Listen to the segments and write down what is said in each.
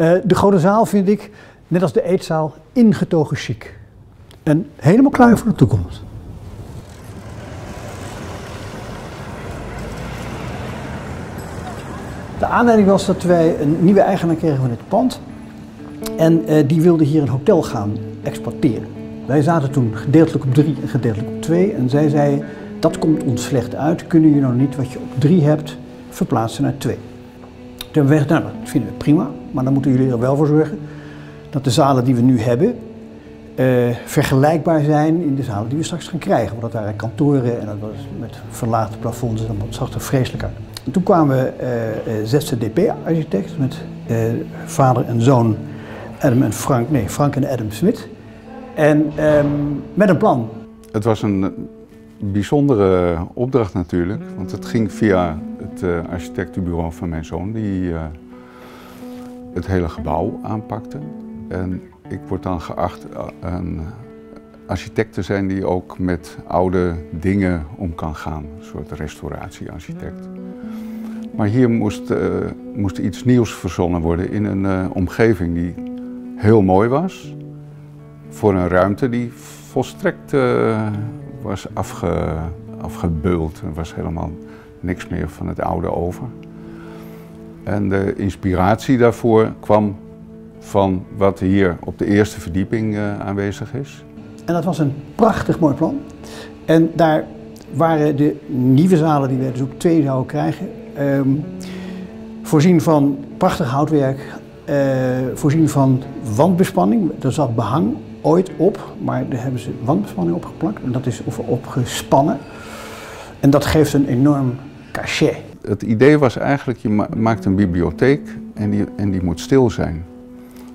Uh, de grote zaal vind ik, net als de eetzaal, ingetogen chic. En helemaal klaar voor de toekomst. De aanleiding was dat wij een nieuwe eigenaar kregen van dit pand. En uh, die wilde hier een hotel gaan exporteren. Wij zaten toen gedeeltelijk op drie en gedeeltelijk op twee. En zij zei, dat komt ons slecht uit. Kunnen jullie nou niet wat je op drie hebt verplaatsen naar twee? Toen hebben we gezegd, nou dat vinden we prima. Maar dan moeten jullie er wel voor zorgen dat de zalen die we nu hebben uh, vergelijkbaar zijn in de zalen die we straks gaan krijgen. Want dat waren kantoren en dat was met verlaagde plafonds en dat zag er vreselijk uit. En toen kwamen we uh, ZZDP-architect met uh, vader en zoon Adam en Frank, nee Frank en Adam Smit. En um, met een plan. Het was een bijzondere opdracht natuurlijk, want het ging via het uh, architectenbureau van mijn zoon die uh, het hele gebouw aanpakte. En ik word dan geacht een architect te zijn die ook met oude dingen om kan gaan, een soort restauratiearchitect. Maar hier moest, moest iets nieuws verzonnen worden in een omgeving die heel mooi was, voor een ruimte die volstrekt was afge, afgebeuld. Er was helemaal niks meer van het oude over. En de inspiratie daarvoor kwam van wat hier op de eerste verdieping uh, aanwezig is. En dat was een prachtig mooi plan. En daar waren de nieuwe zalen die we dus ook twee zouden krijgen, um, voorzien van prachtig houtwerk, uh, voorzien van wandbespanning. Er zat behang ooit op, maar daar hebben ze wandbespanning opgeplakt en dat is opgespannen. En dat geeft een enorm Het idee was eigenlijk, je maakt een bibliotheek en die, en die moet stil zijn.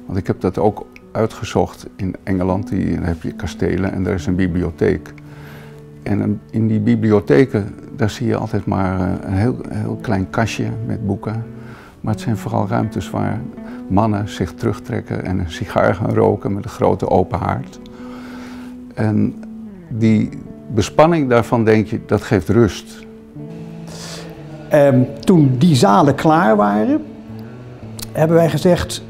Want ik heb dat ook uitgezocht in Engeland, die, daar heb je kastelen en daar is een bibliotheek. En in die bibliotheken, daar zie je altijd maar eh, een heel, heel klein kastje met boeken. Maar het zijn vooral ruimtes waar mannen zich terugtrekken en een sigaar gaan roken met een grote open haard. En die bespanning daarvan denk je, dat geeft rust. Um, toen die zalen klaar waren, hebben wij gezegd,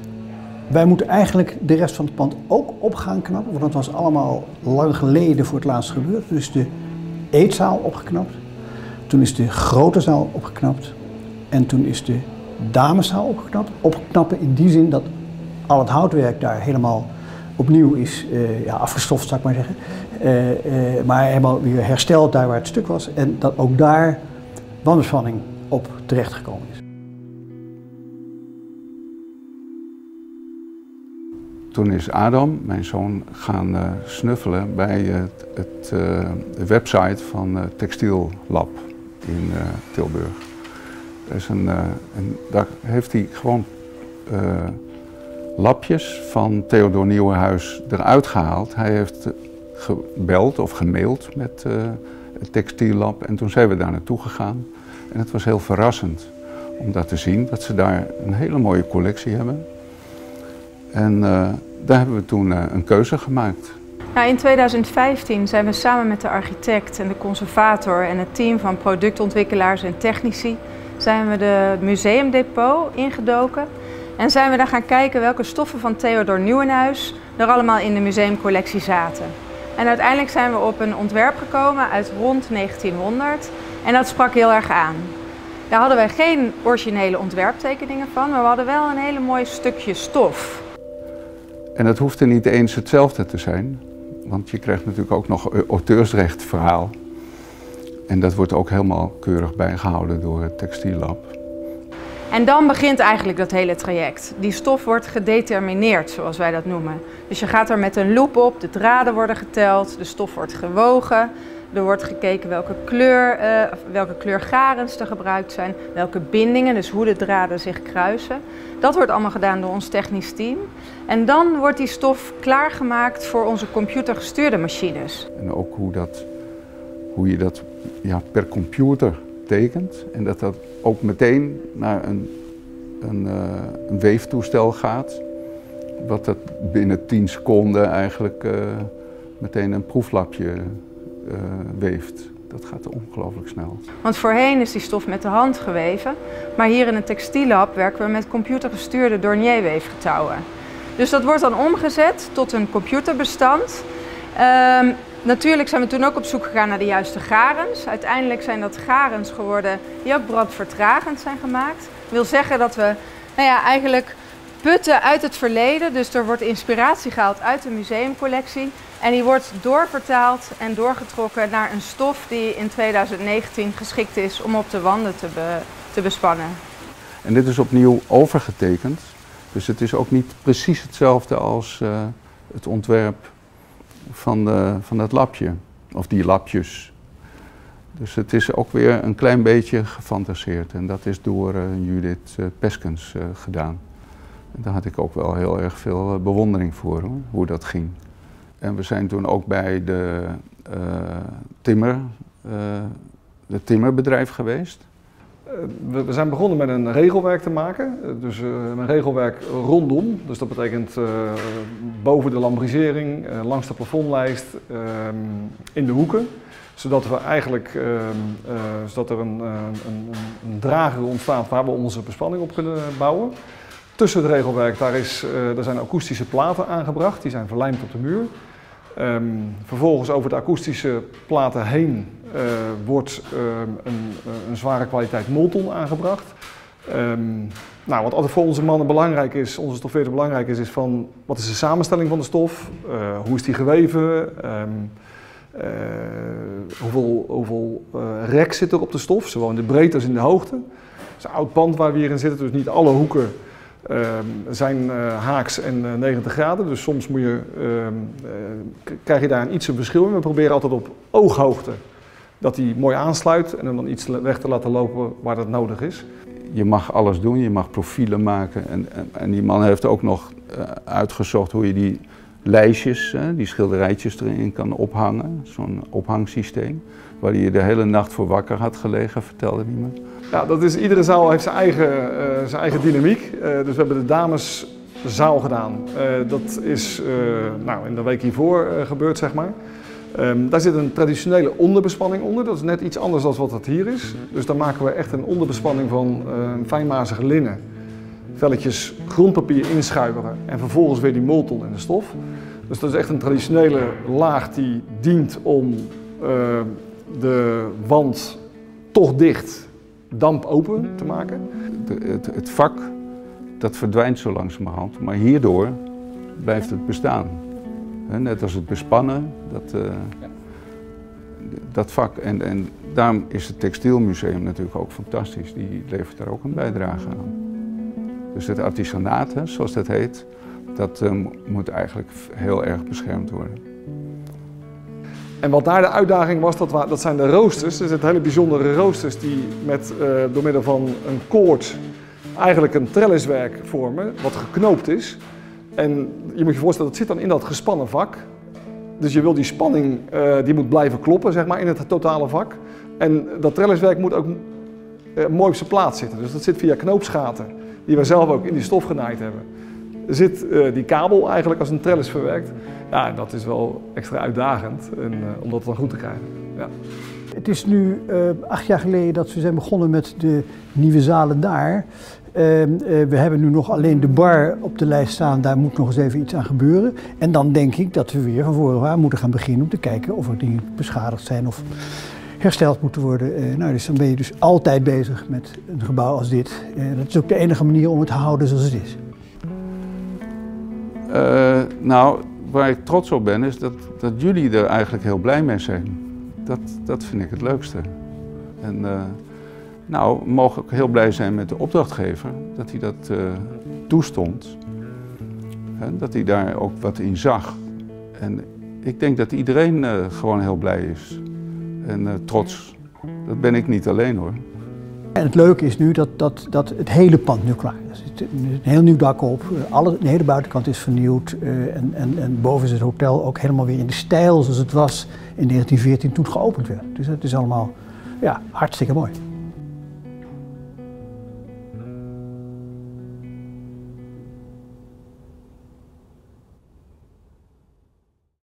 wij moeten eigenlijk de rest van het pand ook op gaan knappen. Want dat was allemaal lang geleden voor het laatst gebeurd. Dus de eetzaal opgeknapt. Toen is de grote zaal opgeknapt. En toen is de dameszaal opgeknapt. Opknappen in die zin dat al het houtwerk daar helemaal opnieuw is uh, ja, afgestoft, zou ik maar zeggen. Uh, uh, maar helemaal weer hersteld daar waar het stuk was. En dat ook daar wandbespanning op terechtgekomen is. Toen is Adam, mijn zoon, gaan snuffelen bij het, het de website van Textiel Lab in Tilburg. een, een, daar heeft hij gewoon lapjes van Theodor Nieuwenhuis eruit gehaald. Hij heeft gebeld of gemaild met het textiellab en toen zijn we daar naartoe gegaan. En het was heel verrassend om dat te zien, dat ze daar een hele mooie collectie hebben. En uh, daar hebben we toen uh, een keuze gemaakt. In 2015 zijn we samen met de architect en de conservator en het team van productontwikkelaars en technici zijn we de museumdepot ingedoken en zijn we daar gaan kijken welke stoffen van Theodor Nieuwenhuis er allemaal in de museumcollectie zaten. En uiteindelijk zijn we op een ontwerp gekomen uit rond 1900 en dat sprak heel erg aan. Daar hadden wij geen originele ontwerptekeningen van, maar we hadden wel een hele mooi stukje stof. En het hoefde niet eens hetzelfde te zijn, want je krijgt natuurlijk ook nog auteursrecht verhaal. En dat wordt ook helemaal keurig bijgehouden door het textiellab. En dan begint eigenlijk dat hele traject. Die stof wordt gedetermineerd, zoals wij dat noemen. Dus je gaat er met een loop op, de draden worden geteld, de stof wordt gewogen. Er wordt gekeken welke kleur, uh, welke kleurgarens er gebruikt zijn, welke bindingen, dus hoe de draden zich kruisen. Dat wordt allemaal gedaan door ons technisch team. En dan wordt die stof klaargemaakt voor onze computergestuurde machines. En ook hoe, dat, hoe je dat ja, per computer en dat dat ook meteen naar een, een, uh, een weeftoestel gaat, wat dat binnen 10 seconden eigenlijk uh, meteen een proeflapje uh, weeft. Dat gaat ongelooflijk snel. Want voorheen is die stof met de hand geweven, maar hier in het textiellab werken we met computergestuurde Dornier-weefgetouwen. Dus dat wordt dan omgezet tot een computerbestand. Natuurlijk zijn we toen ook op zoek gegaan naar de juiste garens. Uiteindelijk zijn dat garens geworden die ook brandvertragend zijn gemaakt. Dat wil zeggen dat we nou ja, eigenlijk putten uit het verleden. Dus er wordt inspiratie gehaald uit de museumcollectie. En die wordt doorvertaald en doorgetrokken naar een stof die in 2019 geschikt is om op de wanden te, te bespannen. En dit is opnieuw overgetekend. Dus het is ook niet precies hetzelfde als uh, het ontwerp van, de, van het lapje. Of die lapjes. Dus het is ook weer een klein beetje gefantaseerd. En dat is door uh, Judith uh, Peskens gedaan. En daar had ik ook wel heel erg veel bewondering voor, hoor, hoe dat ging. En we zijn toen ook bij de timmer, de timmerbedrijf geweest. Eh, we, zijn begonnen met een regelwerk te maken. Dus een regelwerk rondom. Dus dat betekent boven de lambrisering, langs de plafondlijst, ehm, in de hoeken. Zodat we eigenlijk ehm, zodat er een, een, een drager ontstaat waar we onze bespanning op kunnen bouwen. Tussen het regelwerk daar, is, daar zijn akoestische platen aangebracht, die zijn verlijmd op de muur. Um, vervolgens over de akoestische platen heen wordt um, een, een, zware kwaliteit molton aangebracht. Um, nou, wat altijd voor onze mannen belangrijk is, onze stoffeerder belangrijk is, is van wat is de samenstelling van de stof, uh, hoe is die geweven, uh, hoeveel, hoeveel rek zit er op de stof, zowel in de breedte als in de hoogte. Het is een oud pand waar we hier in zitten, dus niet alle hoeken zijn haaks en uh, 90 graden, dus soms moet je, krijg je daar een iets een verschil in. We proberen altijd op ooghoogte dat hij mooi aansluit en hem dan iets weg te laten lopen waar dat nodig is. Je mag alles doen, je mag profielen maken en, en, en die man heeft ook nog eh, uitgezocht hoe je die lijstjes, die schilderijtjes erin kan ophangen. Zo'n ophangsysteem waar hij de hele nacht voor wakker had gelegen, vertelde hij me. Ja, dat is, iedere zaal heeft zijn eigen, uh, zijn eigen dynamiek. Uh, dus we hebben de dameszaal gedaan. Uh, dat is nou, in de week hiervoor gebeurd, zeg maar. Um, daar zit een traditionele onderbespanning onder. Dat is net iets anders dan wat het hier is. Dus daar maken we echt een onderbespanning van fijnmazig linnen. Velletjes grondpapier inschuiveren en vervolgens weer die molton in de stof. Dus dat is echt een traditionele laag die dient om de wand toch dicht, damp open te maken. het, het, vak dat verdwijnt zo langzamerhand, maar hierdoor blijft het bestaan. Net als het bespannen, dat, uh, dat vak. En, en daarom is het Textielmuseum natuurlijk ook fantastisch. Die levert daar ook een bijdrage aan. Dus het artisanaat, zoals dat heet, dat uh, moet eigenlijk heel erg beschermd worden. En wat daar de uitdaging was, dat, dat zijn de roosters. Er zitten hele bijzondere roosters die met, uh, door middel van een koord eigenlijk een trelliswerk vormen, wat geknoopt is. En je moet je voorstellen, dat zit dan in dat gespannen vak. Dus je wil die spanning, uh, die moet blijven kloppen, zeg maar, in het totale vak. En dat trelliswerk moet ook uh, mooi op zijn plaats zitten. Dus dat zit via knoopsgaten, die wij zelf ook in die stof genaaid hebben. Zit uh, die kabel eigenlijk als een trellis verwerkt. Ja, dat is wel extra uitdagend en, om dat dan goed te krijgen. Ja. Het is nu uh, acht jaar geleden dat we zijn begonnen met de nieuwe zalen daar. we hebben nu nog alleen de bar op de lijst staan, daar moet nog eens even iets aan gebeuren. En dan denk ik dat we weer van voren moeten gaan beginnen om te kijken of er dingen beschadigd zijn of hersteld moeten worden. nou, dus dan ben je dus altijd bezig met een gebouw als dit. dat is ook de enige manier om het te houden zoals het is. Nou, waar ik trots op ben, is dat, dat jullie er eigenlijk heel blij mee zijn. Dat, dat vind ik het leukste. En uh, nou, mogen ook heel blij zijn met de opdrachtgever, dat hij dat uh, toestond. En dat hij daar ook wat in zag. En ik denk dat iedereen gewoon heel blij is. En trots. Dat ben ik niet alleen hoor. En het leuke is nu dat, dat, dat het hele pand nu klaar is. Een heel nieuw dak op, alle, de hele buitenkant is vernieuwd uh, en, en, en boven is het hotel ook helemaal weer in de stijl zoals het was in 1914 toen het geopend werd. Dus het is allemaal ja, hartstikke mooi.